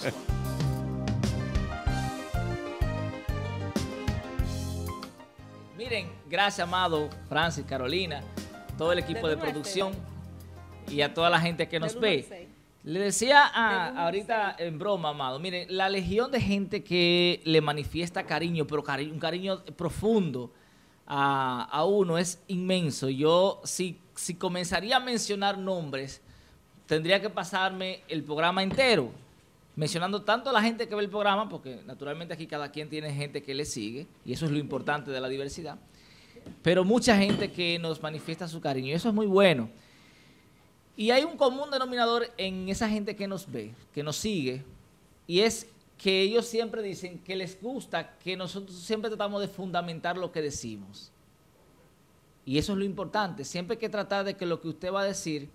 Miren, gracias, Amado, Francis, Carolina, todo el equipo de, producción y a toda la gente que nos ve. Le decía ahorita en broma, Amado, miren, la legión de gente que le manifiesta cariño, pero un cariño profundo a, uno es inmenso. Yo, si, si comenzaría a mencionar nombres, tendría que pasarme el programa entero mencionando tanto a la gente que ve el programa, porque naturalmente aquí cada quien tiene gente que le sigue, y eso es lo importante de la diversidad, pero mucha gente que nos manifiesta su cariño, y eso es muy bueno. Y hay un común denominador en esa gente que nos ve, que nos sigue, y es que ellos siempre dicen que les gusta que nosotros siempre tratamos de fundamentar lo que decimos. Y eso es lo importante, siempre hay que tratar de que lo que usted va a decir,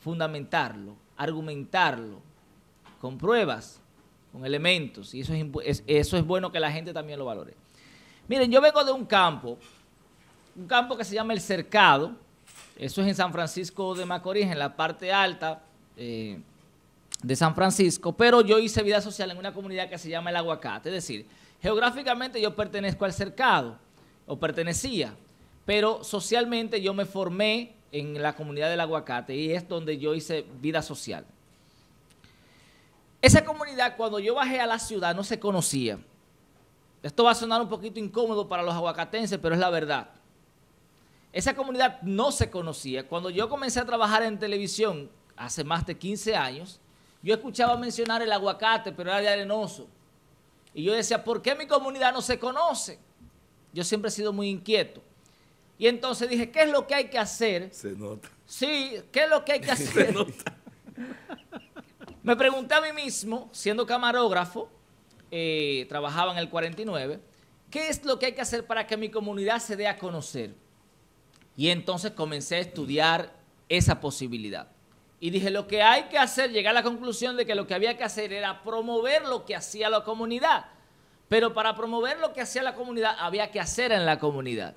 fundamentarlo, argumentarlo, con pruebas, con elementos, y eso es, eso es bueno que la gente también lo valore. Miren, yo vengo de un campo, un campo que se llama El Cercado, eso es en San Francisco de Macorís, en la parte alta eh, de San Francisco, pero yo hice vida social en una comunidad que se llama El Aguacate, es decir, geográficamente yo pertenezco al Cercado, o pertenecía, pero socialmente yo me formé en la comunidad del Aguacate y es donde yo hice vida social. Esa comunidad, cuando yo bajé a la ciudad, no se conocía. Esto va a sonar un poquito incómodo para los aguacatenses, pero es la verdad. Esa comunidad no se conocía. Cuando yo comencé a trabajar en televisión, hace más de 15 años, yo escuchaba mencionar el aguacate, pero era de arenoso. Y yo decía, ¿por qué mi comunidad no se conoce? Yo siempre he sido muy inquieto. Y entonces dije, ¿qué es lo que hay que hacer? Se nota. Sí, ¿qué es lo que hay que hacer? Se nota. Me pregunté a mí mismo, siendo camarógrafo, eh, trabajaba en el 49, ¿qué es lo que hay que hacer para que mi comunidad se dé a conocer? Y entonces comencé a estudiar esa posibilidad. Y dije, lo que hay que hacer, llegar a la conclusión de que lo que había que hacer era promover lo que hacía la comunidad. Pero para promover lo que hacía la comunidad, había que hacer en la comunidad.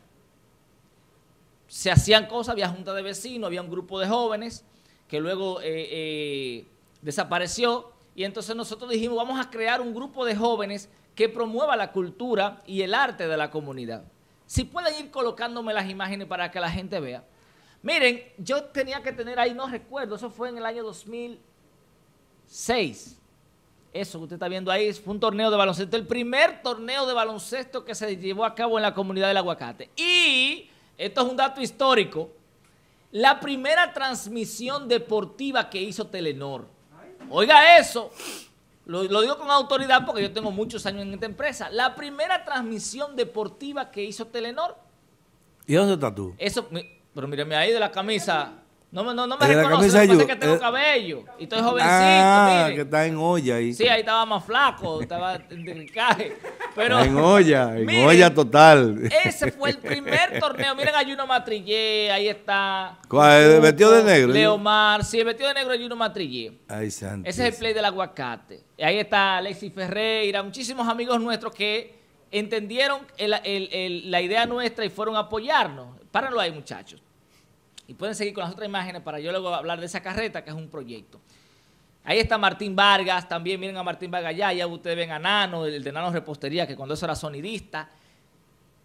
Se hacían cosas, había junta de vecinos, había un grupo de jóvenes que luego eh, eh, desapareció y entonces nosotros dijimos vamos a crear un grupo de jóvenes que promueva la cultura y el arte de la comunidad. Si pueden ir colocándome las imágenes para que la gente vea. Miren, yo tenía que tener ahí, no recuerdo, eso fue en el año 2006. Eso que usted está viendo ahí fue un torneo de baloncesto, el primer torneo de baloncesto que se llevó a cabo en la comunidad del Aguacate. Y, esto es un dato histórico, la primera transmisión deportiva que hizo Telenor. Oiga eso. Lo, digo con autoridad porque yo tengo muchos años en esta empresa. La primera transmisión deportiva que hizo Telenor. ¿Y dónde estás tú? Eso, pero míreme ahí de la camisa. No, no, no me reconoce, lo que que tengo eh, cabello. Y estoy jovencito, Ah, que está en olla ahí. Sí, ahí estaba más flaco, estaba en caje. Pero, en olla, en olla total. Ese fue el primer torneo. Miren a Juno Matrillé, ahí está. ¿Cuál? ¿Vestido de negro? Leomar, sí, vestido de negro Juno Matrillé. Ay, santo. Ese es el play del aguacate. Ahí está Alexis Ferreira, muchísimos amigos nuestros que entendieron la idea nuestra y fueron a apoyarnos. Párenlo ahí, muchachos. Y pueden seguir con las otras imágenes para yo luego hablar de esa carreta, que es un proyecto. Ahí está Martín Vargas, también miren a Martín Vargas allá, ya ustedes ven a Nano, el de Nano Repostería, que cuando eso era sonidista.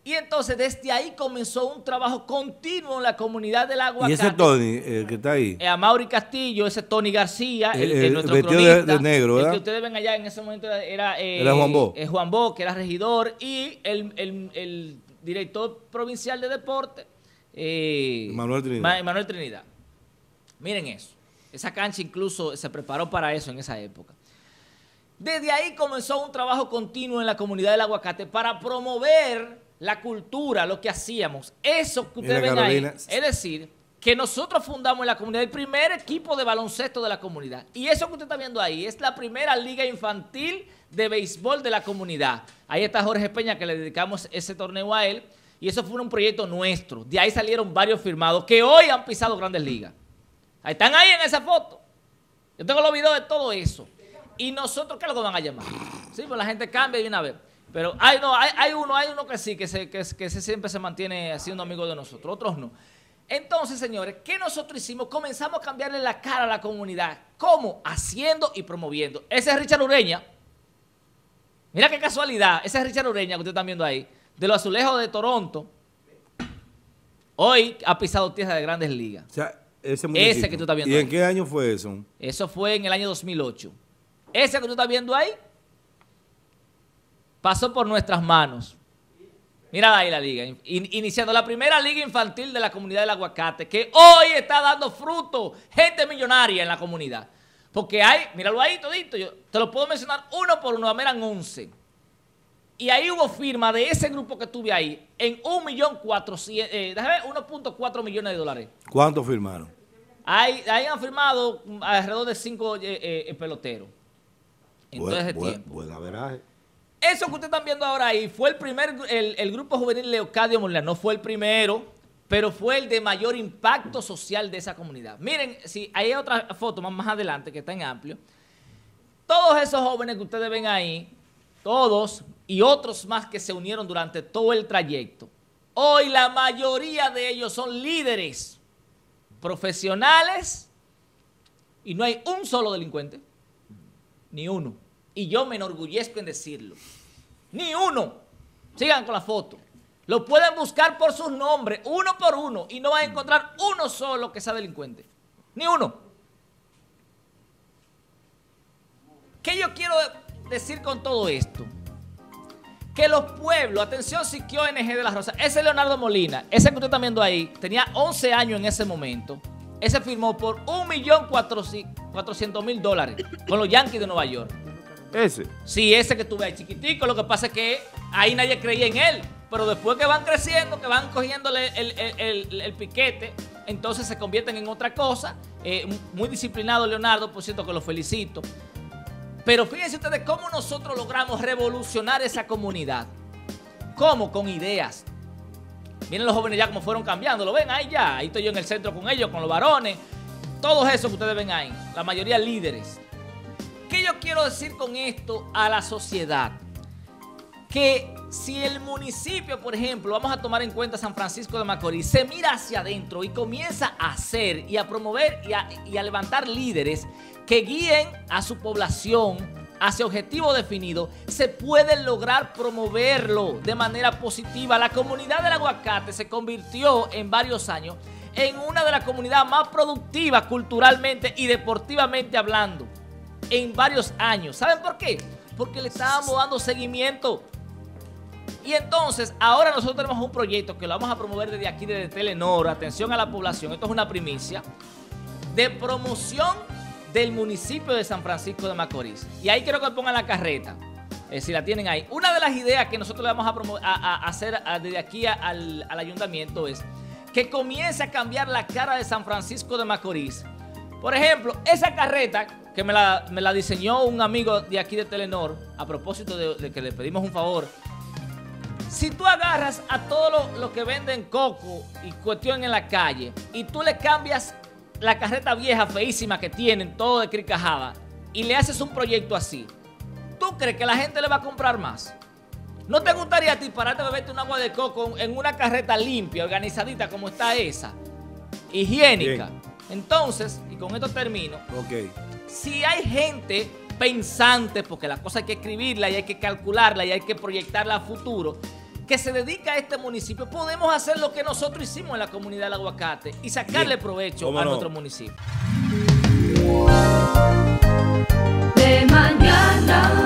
Y entonces desde ahí comenzó un trabajo continuo en la comunidad del agua. ¿Y ese Tony, el que está ahí? Eh, a Mauri Castillo, ese Tony García, el, el, nuestro cronista, de, negro, ¿verdad? El que ustedes ven allá en ese momento era, eh, era Juan Bo. Eh, Juan Bo, que era regidor, y el, el director provincial de deporte, eh, Manuel Trinidad. Manuel Trinidad. Miren eso. Esa cancha incluso se preparó para eso en esa época. Desde ahí comenzó un trabajo continuo en la comunidad del aguacate para promover la cultura, lo que hacíamos. Eso que ustedes ven ahí, es decir, que nosotros fundamos en la comunidad el primer equipo de baloncesto de la comunidad. Y eso que usted está viendo ahí es la primera liga infantil de béisbol de la comunidad. Ahí está Jorge Peña, que le dedicamos ese torneo a él. Y eso fue un proyecto nuestro. De ahí salieron varios firmados que hoy han pisado grandes ligas. Ahí están ahí en esa foto. Yo tengo los videos de todo eso. Y nosotros, ¿qué es lo que van a llamar? Sí, pues la gente cambia de una vez. Pero hay, no, hay, uno, hay uno que sí, que, se, siempre se mantiene siendo amigo de nosotros, otros no. Entonces, señores, ¿qué nosotros hicimos? Comenzamos a cambiarle la cara a la comunidad. ¿Cómo? Haciendo y promoviendo. Ese es Richard Ureña. Mira qué casualidad. Ese es Richard Ureña que ustedes están viendo ahí. De los azulejos de Toronto. Hoy ha pisado tierra de grandes ligas. O sea, ese, ese que tú estás viendo ¿Y en qué año fue eso? Eso fue en el año 2008. Ese que tú estás viendo ahí pasó por nuestras manos. Mira ahí la liga, iniciando la primera liga infantil de la comunidad del aguacate, que hoy está dando fruto, gente millonaria en la comunidad. Porque hay, míralo ahí todito, yo te lo puedo mencionar uno por uno, eran 11. Y ahí hubo firma de ese grupo que tuve ahí en 1.400, eh, 1.4 millones de dólares. ¿Cuántos firmaron? Ahí, han firmado alrededor de 5 eh, eh, peloteros. En todo ese tiempo. Buena eso que ustedes están viendo ahora ahí fue el primer, el, grupo juvenil Leocadio Molina, no fue el primero, pero fue el de mayor impacto social de esa comunidad. Miren, si hay otra foto más, más adelante que está en amplio, todos esos jóvenes que ustedes ven ahí, todos y otros más que se unieron durante todo el trayecto, hoy la mayoría de ellos son líderes profesionales y no hay un solo delincuente, ni uno y yo me enorgullezco en decirlo. Ni uno. Sigan con la foto. Lo pueden buscar por sus nombres, uno por uno, y no van a encontrar uno solo que sea delincuente. Ni uno. ¿Qué yo quiero decir con todo esto? Que los pueblos, atención Siquio NG de la Rosa, ese Leonardo Molina, ese que usted está viendo ahí, tenía 11 años en ese momento. Ese firmó por 1.400.000 dólares con los Yankees de Nueva York. ¿Ese? Sí, ese que tuve ahí chiquitico. Lo que pasa es que ahí nadie creía en él. Pero después que van creciendo, que van cogiéndole el, piquete, entonces se convierten en otra cosa. Eh, muy disciplinado Leonardo, por cierto que lo felicito. Pero fíjense ustedes cómo nosotros logramos revolucionar esa comunidad. ¿Cómo? Con ideas. Miren los jóvenes ya como fueron cambiando. Lo ven ahí ya. Ahí estoy yo en el centro con ellos, con los varones. Todos esos que ustedes ven ahí. La mayoría líderes. ¿Qué yo quiero decir con esto a la sociedad? Que si el municipio, por ejemplo, vamos a tomar en cuenta San Francisco de Macorís, se mira hacia adentro y comienza a hacer y a promover y a, levantar líderes que guíen a su población hacia objetivo definido, se puede lograr promoverlo de manera positiva. La comunidad del aguacate se convirtió en varios años en una de las comunidades más productivas culturalmente y deportivamente hablando en varios años. ¿Saben por qué? Porque le estábamos dando seguimiento. Y entonces, ahora nosotros tenemos un proyecto que lo vamos a promover desde aquí, desde Telenor. Atención a la población, esto es una primicia. De promoción del municipio de San Francisco de Macorís. Y ahí quiero que pongan la carreta. Eh, si la tienen ahí. Una de las ideas que nosotros le vamos a, hacer desde aquí al, al ayuntamiento es que comience a cambiar la cara de San Francisco de Macorís. Por ejemplo, esa carreta que me la, diseñó un amigo de aquí de Telenor, a propósito de, que le pedimos un favor. Si tú agarras a todos los que venden coco y cuestión en la calle y tú le cambias la carreta vieja, feísima que tienen, todo de cricajada, y le haces un proyecto así, ¿tú crees que la gente le va a comprar más? ¿No te gustaría a ti pararte a beberte un agua de coco en una carreta limpia, organizadita como está esa? Higiénica. Entonces, y con esto termino. Ok si hay gente pensante, porque la cosa hay que escribirla y hay que calcularla y hay que proyectarla a futuro, que se dedica a este municipio, podemos hacer lo que nosotros hicimos en la comunidad del aguacate y sacarle provecho a nuestro municipio. De mañana.